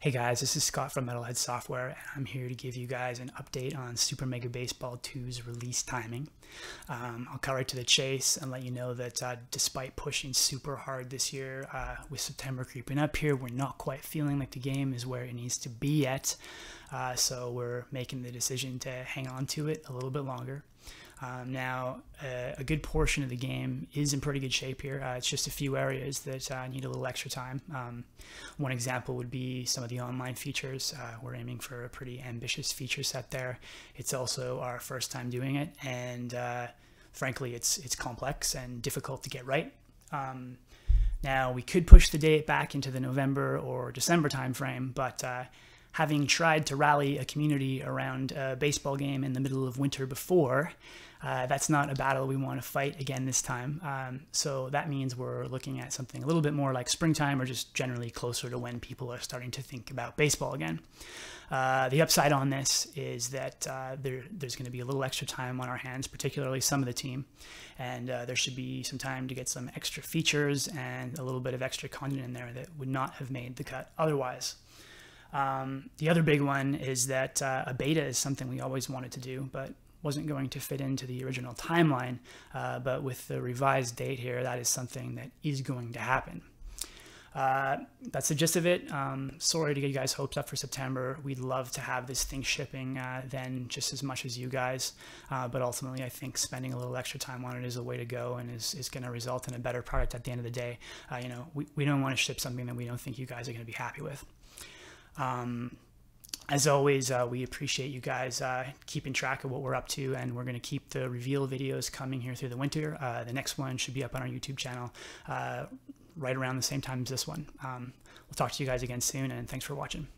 Hey guys, this is Scott from Metalhead Software, and I'm here to give you guys an update on Super Mega Baseball 2's release timing. Um, I'll cut right to the chase and let you know that uh, despite pushing super hard this year, uh, with September creeping up here, we're not quite feeling like the game is where it needs to be yet. Uh, so we're making the decision to hang on to it a little bit longer. Um, now, uh, a good portion of the game is in pretty good shape here. Uh, it's just a few areas that uh, need a little extra time. Um, one example would be some of the online features. Uh, we're aiming for a pretty ambitious feature set there. It's also our first time doing it, and uh, frankly, it's it's complex and difficult to get right. Um, now, we could push the date back into the November or December timeframe, but uh, having tried to rally a community around a baseball game in the middle of winter before, uh, that's not a battle we want to fight again this time. Um, so that means we're looking at something a little bit more like springtime or just generally closer to when people are starting to think about baseball again. Uh, the upside on this is that uh, there, there's going to be a little extra time on our hands, particularly some of the team, and uh, there should be some time to get some extra features and a little bit of extra content in there that would not have made the cut otherwise. Um, the other big one is that uh, a beta is something we always wanted to do, but wasn't going to fit into the original timeline. Uh, but with the revised date here, that is something that is going to happen. Uh, that's the gist of it. Um, sorry to get you guys hopes up for September. We'd love to have this thing shipping uh, then just as much as you guys. Uh, but ultimately, I think spending a little extra time on it is a way to go and is, is going to result in a better product at the end of the day. Uh, you know, we, we don't want to ship something that we don't think you guys are going to be happy with. Um, as always, uh, we appreciate you guys uh, keeping track of what we're up to, and we're going to keep the reveal videos coming here through the winter. Uh, the next one should be up on our YouTube channel uh, right around the same time as this one. Um, we'll talk to you guys again soon, and thanks for watching.